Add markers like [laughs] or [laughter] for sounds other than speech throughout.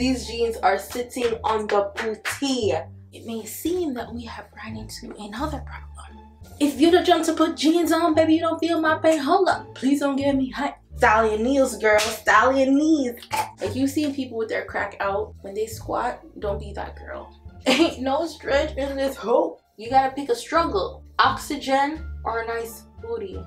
These jeans are sitting on the booty. It may seem that we have run into another problem. If you the jump to put jeans on, baby, you don't feel my pain. Hold up. Please don't get me hot. Stallion knees, girl. Stallion knees. Like you see people with their crack out when they squat, don't be that girl. [laughs] Ain't no stretch in this hope. You gotta pick a struggle. Oxygen or a nice booty.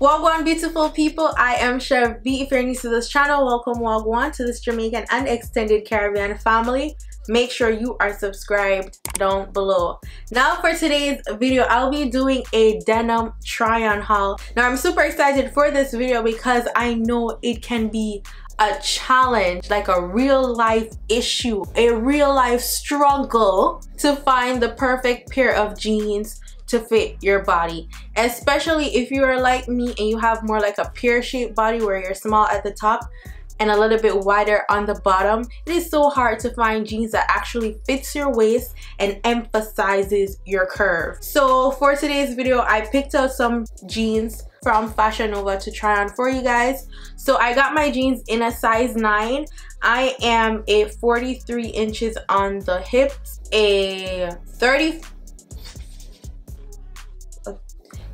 Wagwan beautiful people, I am Chev B. If you're new to this channel, welcome Wagwan to this Jamaican and extended Caribbean family. Make sure you are subscribed down below. Now for today's video, I'll be doing a denim try-on haul. Now I'm super excited for this video because I know it can be a challenge, like a real life issue, a real life struggle to find the perfect pair of jeans to fit your body especially if you are like me and you have more like a pear shaped body where you're small at the top and a little bit wider on the bottom. It is so hard to find jeans that actually fits your waist and emphasizes your curve. So for today's video I picked out some jeans from Fashion Nova to try on for you guys. So I got my jeans in a size 9 I am a 43 inches on the hips a 30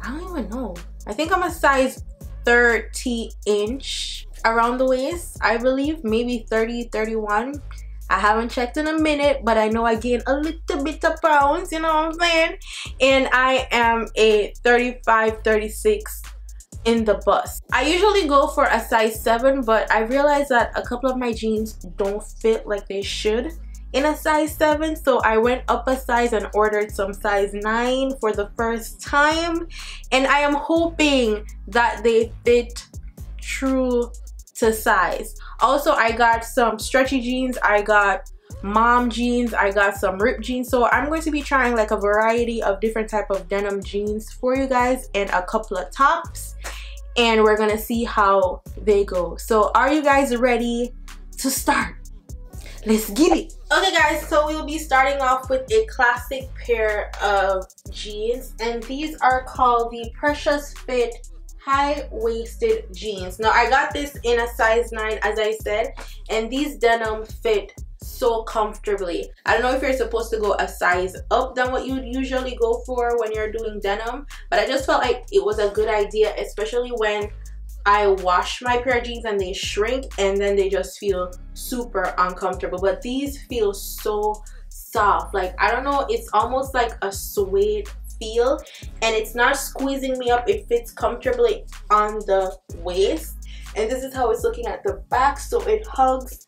I don't even know. I think I'm a size 30 inch around the waist, I believe. Maybe 30, 31. I haven't checked in a minute, but I know I gained a little bit of pounds, you know what I'm saying? And I am a 35, 36 in the bust. I usually go for a size 7, but I realized that a couple of my jeans don't fit like they should in a size 7 so I went up a size and ordered some size 9 for the first time and I am hoping that they fit true to size. Also I got some stretchy jeans, I got mom jeans, I got some ripped jeans so I'm going to be trying like a variety of different type of denim jeans for you guys and a couple of tops and we're gonna see how they go. So are you guys ready to start? Let's get it! Okay guys, so we'll be starting off with a classic pair of jeans and these are called the Precious Fit high-waisted jeans. Now I got this in a size 9 as I said and these denim fit so comfortably. I don't know if you're supposed to go a size up than what you'd usually go for when you're doing denim but I just felt like it was a good idea especially when I wash my pair of jeans and they shrink and then they just feel super uncomfortable. But these feel so soft. Like, I don't know, it's almost like a suede feel and it's not squeezing me up. It fits comfortably on the waist. And this is how it's looking at the back. So it hugs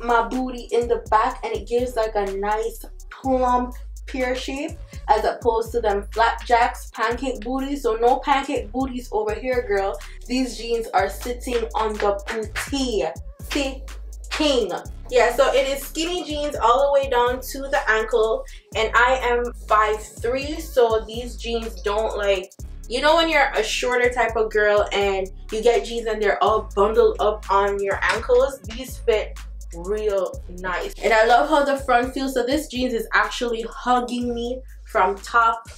my booty in the back and it gives like a nice plump pear shape as opposed to them flapjacks pancake booties. So no pancake booties over here girl. These jeans are sitting on the booty. King yeah so it is skinny jeans all the way down to the ankle. And i am 5'3 so these jeans don't like you know when you're a shorter type of girl and you get jeans and they're all bundled up on your ankles? These fit real nice. And i love how the front feels. So this jeans is actually hugging me from top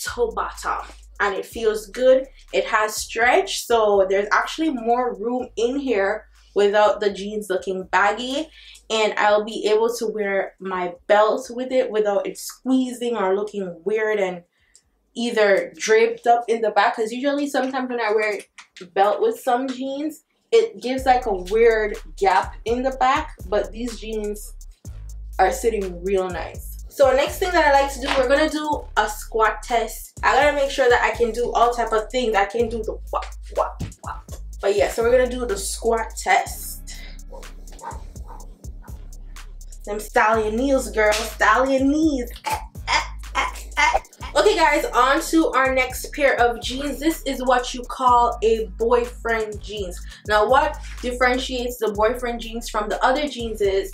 to bottom. And it feels good. It has stretch so there's actually more room in here without the jeans looking baggy. And I'll be able to wear my belt with it without it squeezing or looking weird and either draped up in the back. Because usually sometimes when I wear belt with some jeans it gives like a weird gap in the back but these jeans are sitting real nice. So next thing that I like to do we're gonna do a squat test. I gotta make sure that I can do all type of things. I can do the what what what but yeah so we're gonna do the squat test. Them stallion knees girl stallion knees Okay guys, on to our next pair of jeans. This is what you call a boyfriend jeans. Now what differentiates the boyfriend jeans from the other jeans is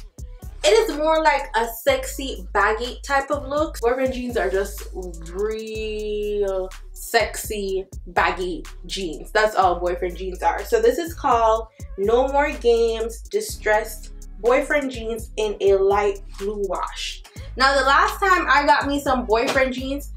it is more like a sexy baggy type of look. Boyfriend jeans are just real sexy baggy jeans. That's all boyfriend jeans are. So this is called No More Games Distressed Boyfriend Jeans in a light blue wash. Now the last time I got me some boyfriend jeans,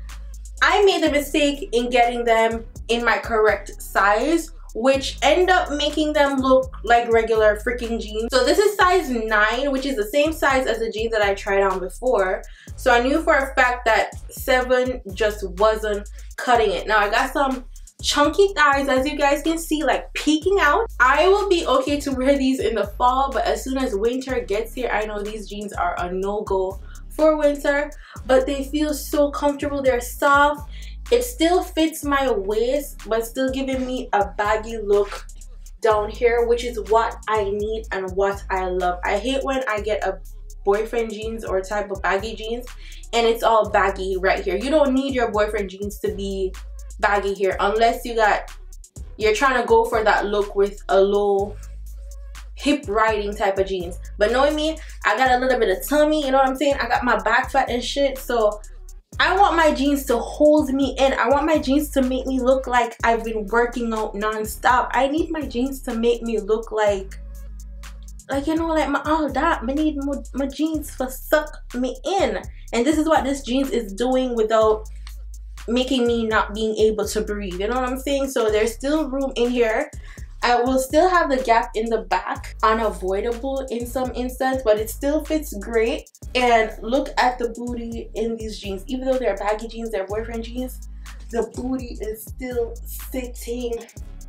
I made the mistake in getting them in my correct size which end up making them look like regular freaking jeans. So this is size 9, which is the same size as the jeans that I tried on before. So I knew for a fact that 7 just wasn't cutting it. Now I got some chunky thighs as you guys can see like peeking out i will be okay to wear these in the fall but as soon as winter gets here i know these jeans are a no-go for winter but they feel so comfortable. They're soft. It still fits my waist but still giving me a baggy look down here which is what i need and what i love. I hate when i get a boyfriend jeans or type of baggy jeans and it's all baggy right here. You don't need your boyfriend jeans to be baggy here unless you got you're trying to go for that look with a low hip riding type of jeans but knowing me i got a little bit of tummy you know what i'm saying i got my back fat and shit so I want my jeans to hold me in. I want my jeans to make me look like I've been working out non-stop. I need my jeans to make me look like, like, you know, like my all that. I need my, my jeans to suck me in. And this is what this jeans is doing without making me not being able to breathe. You know what I'm saying? So there's still room in here. I will still have the gap in the back, unavoidable in some instance, but it still fits great. And look at the booty in these jeans. Even though they're baggy jeans, they're boyfriend jeans, the booty is still sitting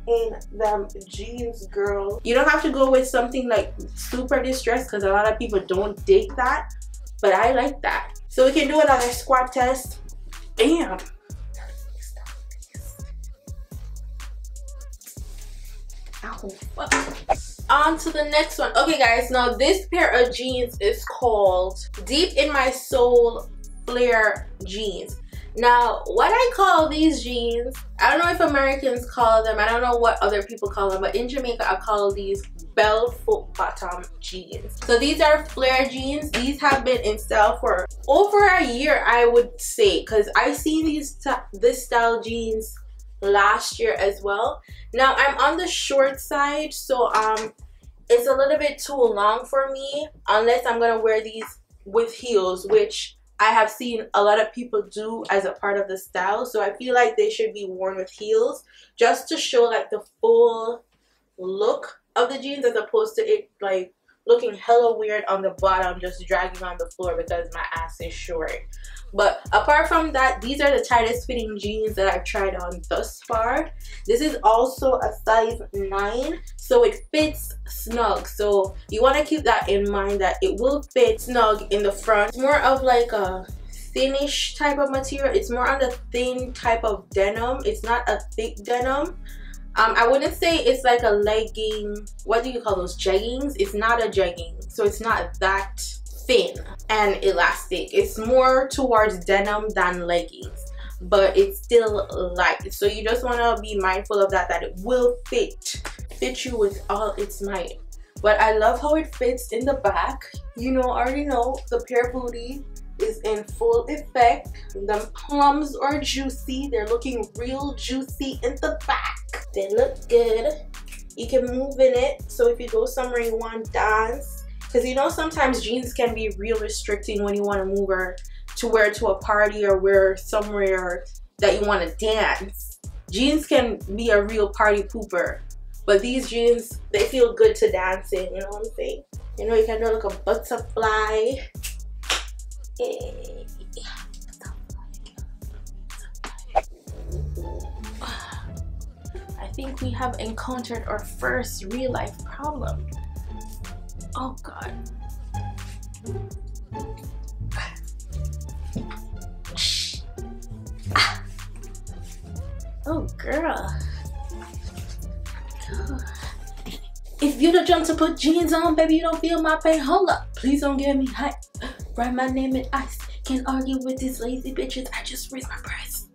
in them jeans, girl. You don't have to go with something like super distressed because a lot of people don't dig that, but I like that. So we can do another squat test. Damn. On to the next one. Okay, guys, now this pair of jeans is called Deep in My Soul Flare Jeans. Now, what I call these jeans, I don't know if Americans call them, I don't know what other people call them, but in Jamaica, I call these bell foot bottom jeans. So these are flare jeans. These have been in style for over a year, I would say, because I see these this style jeans last year as well. Now i'm on the short side so um it's a little bit too long for me unless i'm gonna wear these with heels which i have seen a lot of people do as a part of the style. So i feel like they should be worn with heels just to show like the full look of the jeans as opposed to it like looking hella weird on the bottom just dragging on the floor because my ass is short. But apart from that these are the tightest fitting jeans that i've tried on thus far. This is also a size 9 so it fits snug. So you want to keep that in mind that it will fit snug in the front. It's more of like a thinnish type of material. It's more on the thin type of denim. It's not a thick denim um, I wouldn't say it's like a legging what do you call those jeggings? It's not a jegging so it's not that thin and elastic. It's more towards denim than leggings but it's still light. So you just want to be mindful of that that it will fit fit you with all its might. But I love how it fits in the back. You know already know the pear booty is in full effect. The plums are juicy. They're looking real juicy in the back. They look good. You can move in it. So if you go somewhere you want dance because you know sometimes jeans can be real restricting when you want to move her to wear to a party or wear somewhere that you want to dance. Jeans can be a real party pooper but these jeans they feel good to dance in you know what i'm saying? You know you can do like a butterfly I think we have encountered our first real life problem Oh god. Oh girl. If you the jump to put jeans on, baby, you don't feel my pain. Hold up. Please don't get me hot. Write my name in ice. Can't argue with these lazy bitches. I just raised my price.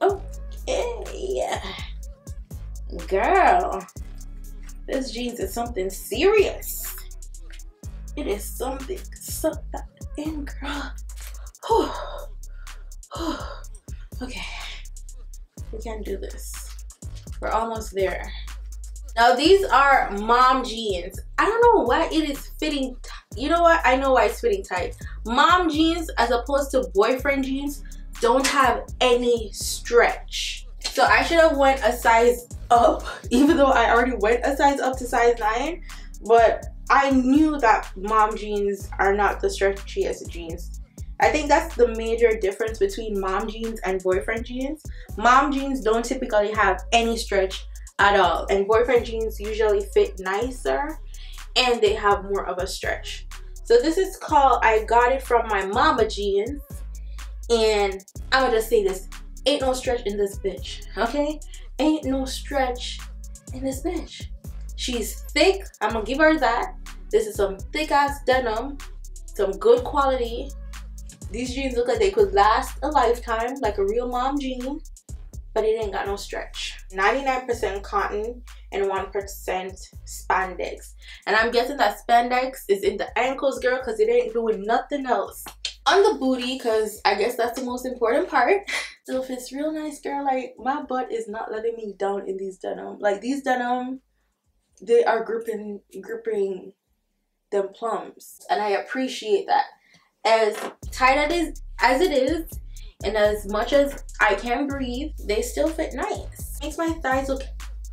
Okay. Girl. This jeans is something serious. It is something. That in, girl. okay. We can do this. We're almost there. Now these are mom jeans. I don't know why it is fitting. You know what? I know why it's fitting tight. Mom jeans as opposed to boyfriend jeans don't have any stretch. So I should have went a size up, [laughs] even though I already went a size up to size 9. But I knew that mom jeans are not the stretchiest jeans. I think that's the major difference between mom jeans and boyfriend jeans. Mom jeans don't typically have any stretch at all and boyfriend jeans usually fit nicer and they have more of a stretch. So this is called I got it from my mama jeans and I'ma just say this ain't no stretch in this bitch okay? Ain't no stretch in this bitch. She's thick I'm gonna give her that. This is some thick ass denim some good quality. These jeans look like they could last a lifetime like a real mom jean but it ain't got no stretch. 99% cotton and 1% spandex and I'm guessing that spandex is in the ankles girl because it ain't doing nothing else on the booty because I guess that's the most important part. [laughs] So if it's real nice, girl, like my butt is not letting me down in these denim. Like these denim, they are gripping, gripping them plums. And I appreciate that. As tight as it is, as it is and as much as I can breathe, they still fit nice. Makes my thighs look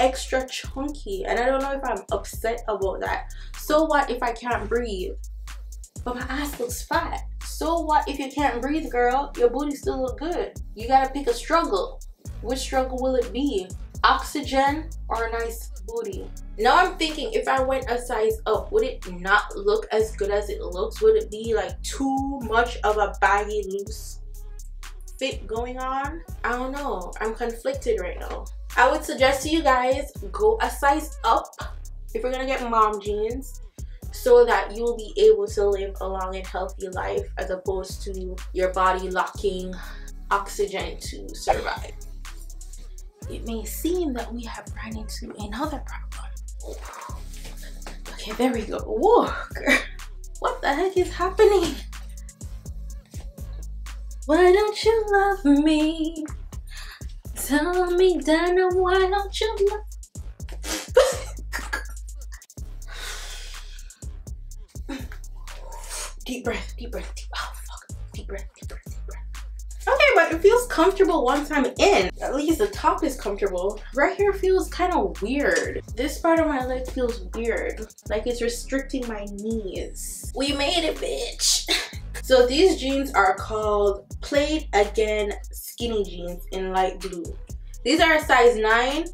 extra chunky and I don't know if I'm upset about that. So what if I can't breathe? But my ass looks fat. So what if you can't breathe, girl? Your booty still look good. You gotta pick a struggle. Which struggle will it be? Oxygen or a nice booty? Now I'm thinking if I went a size up, would it not look as good as it looks? Would it be like too much of a baggy loose fit going on? I don't know. I'm conflicted right now. I would suggest to you guys go a size up if you're gonna get mom jeans so that you will be able to live a long and healthy life as opposed to your body lacking oxygen to survive. It may seem that we have run into another problem. Okay, there we go. Whoa, [laughs] what the heck is happening? Why don't you love me? Tell me, Dana, why don't you love Deep breath, deep breath, deep, oh fuck, deep breath, deep breath, but it feels comfortable once I'm in. At least the top is comfortable. Right here feels kind of weird. This part of my leg feels weird. Like it's restricting my knees. We made it, bitch. [laughs] so these jeans are called Play Again Skinny Jeans in light blue. These are a size 9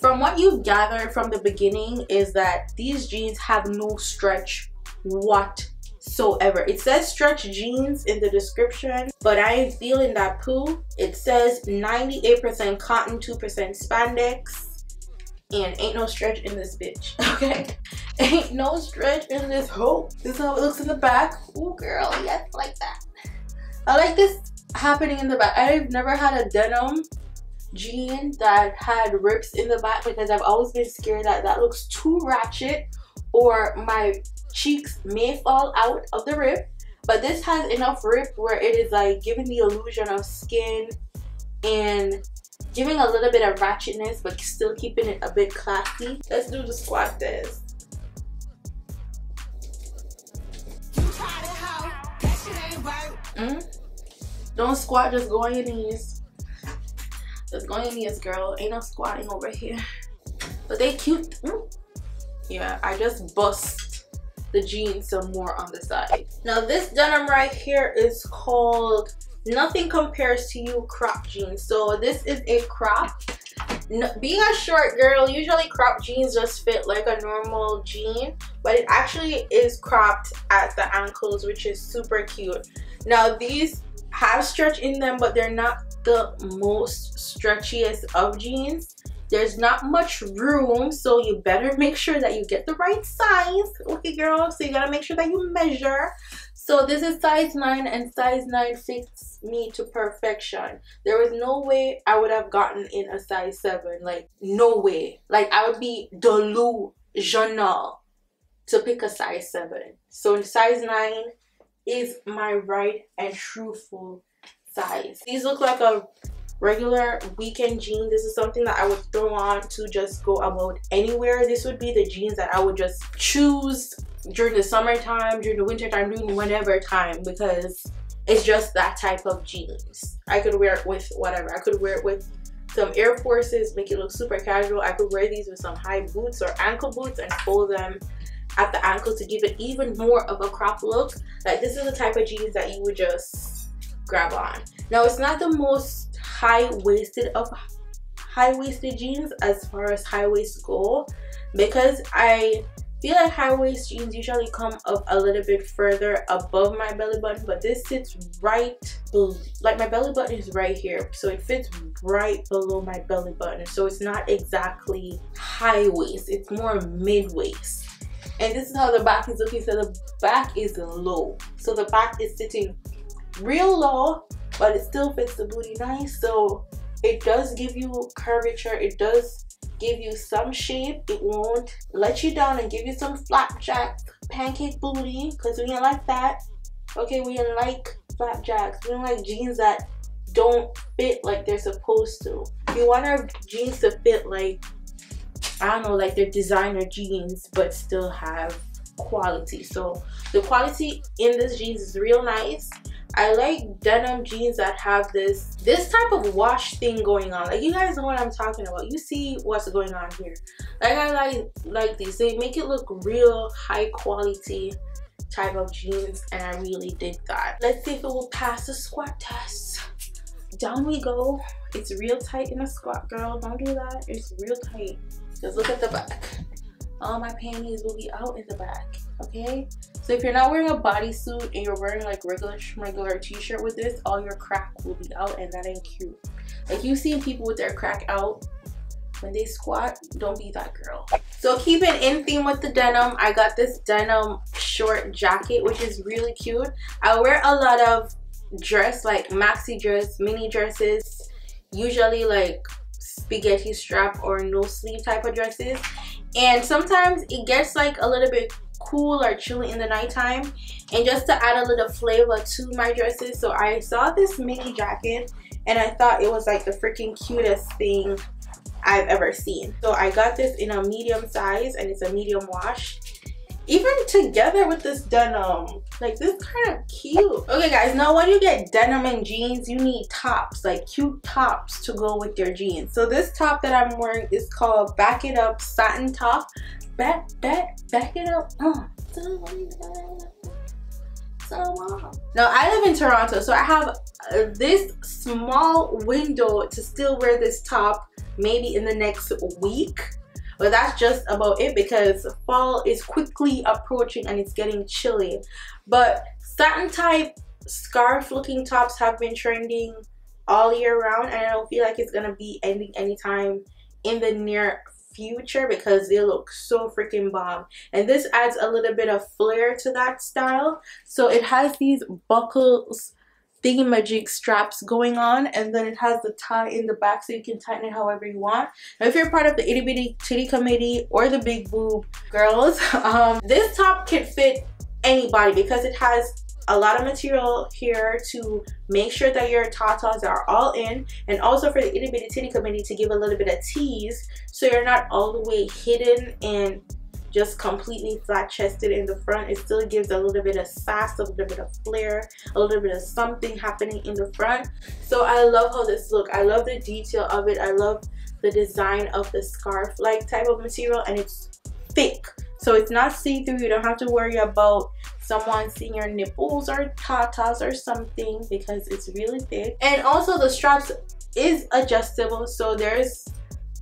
from what you've gathered from the beginning is that these jeans have no stretch what whatsoever. It says stretch jeans in the description, but I ain't feeling that poo. It says 98% cotton, 2% spandex, and ain't no stretch in this bitch, [laughs] okay? ain't no stretch in this hoe. This is how it looks in the back. Oh girl, yes, like that. I like this happening in the back. I've never had a denim jean that had rips in the back because I've always been scared that that looks too ratchet or my cheeks may fall out of the rip but this has enough rip where it is like giving the illusion of skin and giving a little bit of ratchetness but still keeping it a bit classy. Let's do the squat test. Mm? don't squat just go on your knees. Just go on your knees girl. Ain't no squatting over here. But they cute. Mm? yeah i just bust the jeans some more on the side. Now this denim right here is called Nothing Compares to You crop jeans. So this is a crop. No, being a short girl, usually crop jeans just fit like a normal jean, but it actually is cropped at the ankles, which is super cute. Now these have stretch in them, but they're not the most stretchiest of jeans there's not much room so you better make sure that you get the right size. Okay girl so you gotta make sure that you measure. So this is size 9 and size 9 fits me to perfection. There was no way i would have gotten in a size 7 like no way. Like i would be delusional to pick a size 7 so in size 9 is my right and truthful size. These look like a regular weekend jean this is something that i would throw on to just go about anywhere this would be the jeans that i would just choose during the summertime during the wintertime, during whatever time because it's just that type of jeans. I could wear it with whatever. I could wear it with some Air Forces, make it look super casual. I could wear these with some high boots or ankle boots and fold them at the ankle to give it even more of a crop look. Like this is the type of jeans that you would just grab on. Now it's not the most high-waisted of high-waisted jeans as far as high waist go because I feel like high waist jeans usually come up a little bit further above my belly button but this sits right like my belly button is right here so it fits right below my belly button so it's not exactly high waist it's more mid waist and this is how the back is looking so the back is low so the back is sitting real low but it still fits the booty nice. So it does give you curvature. It does give you some shape. It won't let you down and give you some flapjack pancake booty because we don't like that. Okay we don't like flapjacks. We don't like jeans that don't fit like they're supposed to. You want our jeans to fit like I don't know like they're designer jeans but still have quality so the quality in this jeans is real nice I like denim jeans that have this this type of wash thing going on. Like you guys know what I'm talking about. You see what's going on here. Like I like like these. They make it look real high quality type of jeans and I really dig that. Let's see if it will pass the squat test. Down we go. It's real tight in a squat, girl. Don't do that. It's real tight. Just look at the back. All my panties will be out in the back, okay? So if you're not wearing a bodysuit and you're wearing like regular regular t-shirt with this, all your crack will be out and that ain't cute. Like you've seen people with their crack out when they squat, don't be that girl. So keeping in theme with the denim, I got this denim short jacket, which is really cute. I wear a lot of dress, like maxi dress, mini dresses, usually like spaghetti strap or no sleeve type of dresses. And sometimes it gets like a little bit cool or chilly in the nighttime. And just to add a little flavor to my dresses so I saw this mini jacket and I thought it was like the freaking cutest thing I've ever seen. So I got this in a medium size and it's a medium wash even together with this denim like this kind of cute okay guys now when you get denim and jeans you need tops like cute tops to go with your jeans so this top that i'm wearing is called back it up satin top back, back, back it up. Uh, so. Now I live in Toronto, so I have uh, this small window to still wear this top maybe in the next week. But that's just about it because fall is quickly approaching and it's getting chilly. But satin type scarf looking tops have been trending all year round and I don't feel like it's gonna be ending anytime in the near future because they look so freaking bomb and this adds a little bit of flair to that style so it has these buckles thingamajig straps going on and then it has the tie in the back so you can tighten it however you want. Now if you're part of the itty bitty titty committee or the big boob girls [laughs] um, this top can fit anybody because it has a lot of material here to make sure that your tatas are all in and also for the itty bitty titty committee to give a little bit of tease so you're not all the way hidden and just completely flat chested in the front it still gives a little bit of sass a little bit of flair a little bit of something happening in the front. So i love how this look i love the detail of it i love the design of the scarf like type of material and it's thick. So it's not see-through you don't have to worry about someone seeing your nipples or tatas or something because it's really thick. And also the straps is adjustable so there's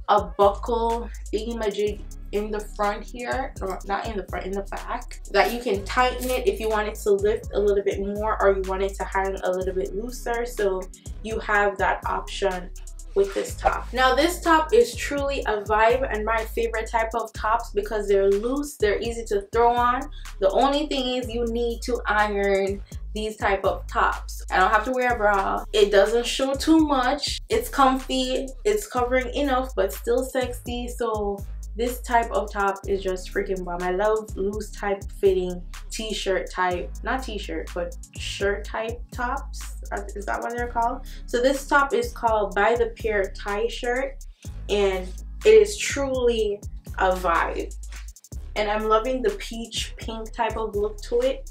a buckle thingy-majig in the front here or not in the front in the back that you can tighten it if you want it to lift a little bit more or you want it to hang a little bit looser so you have that option with this top. Now this top is truly a vibe and my favorite type of tops because they're loose, they're easy to throw on. The only thing is you need to iron these type of tops. I don't have to wear a bra. It doesn't show too much. It's comfy, it's covering enough but still sexy so this type of top is just freaking bomb. I love loose type fitting t-shirt type, not t-shirt, but shirt type tops. Is that what they're called? So this top is called By the Pier tie shirt and it is truly a vibe. And I'm loving the peach pink type of look to it.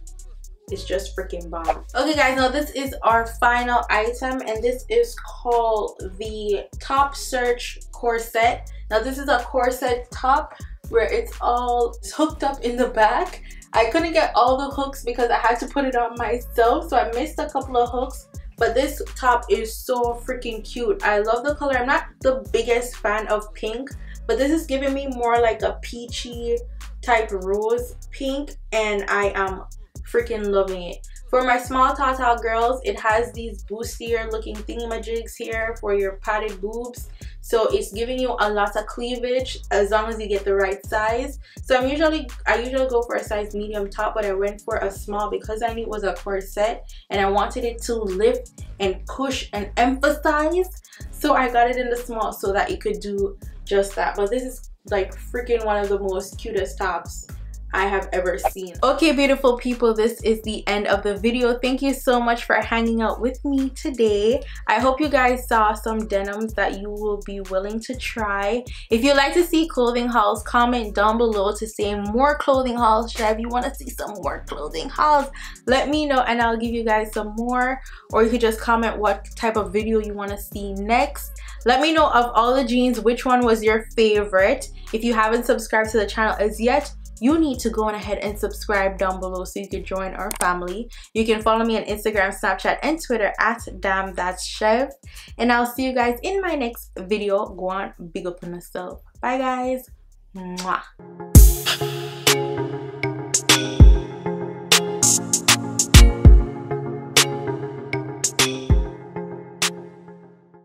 It's just freaking bomb. Okay guys now this is our final item and this is called the top search corset. Now this is a corset top where it's all hooked up in the back. I couldn't get all the hooks because I had to put it on myself so I missed a couple of hooks. But this top is so freaking cute. I love the color. I'm not the biggest fan of pink but this is giving me more like a peachy type rose pink and I am freaking loving it. For my small tall girls, it has these bustier looking thingamajigs here for your padded boobs. So it's giving you a lot of cleavage as long as you get the right size. So I'm usually, I usually go for a size medium top, but I went for a small because I knew it was a corset and I wanted it to lift and push and emphasize. So I got it in the small so that it could do just that. But this is like freaking one of the most cutest tops I have ever seen. Okay, beautiful people, this is the end of the video. Thank you so much for hanging out with me today. I hope you guys saw some denims that you will be willing to try. If you'd like to see clothing hauls, comment down below to say more clothing hauls. If you want to see some more clothing hauls, let me know and I'll give you guys some more. Or you could just comment what type of video you want to see next. Let me know of all the jeans, which one was your favorite. If you haven't subscribed to the channel as yet, you need to go on ahead and subscribe down below so you can join our family. You can follow me on Instagram, Snapchat, and Twitter at Damn That's Chev. And I'll see you guys in my next video. Go on, big up on yourself. Bye guys. Mwah.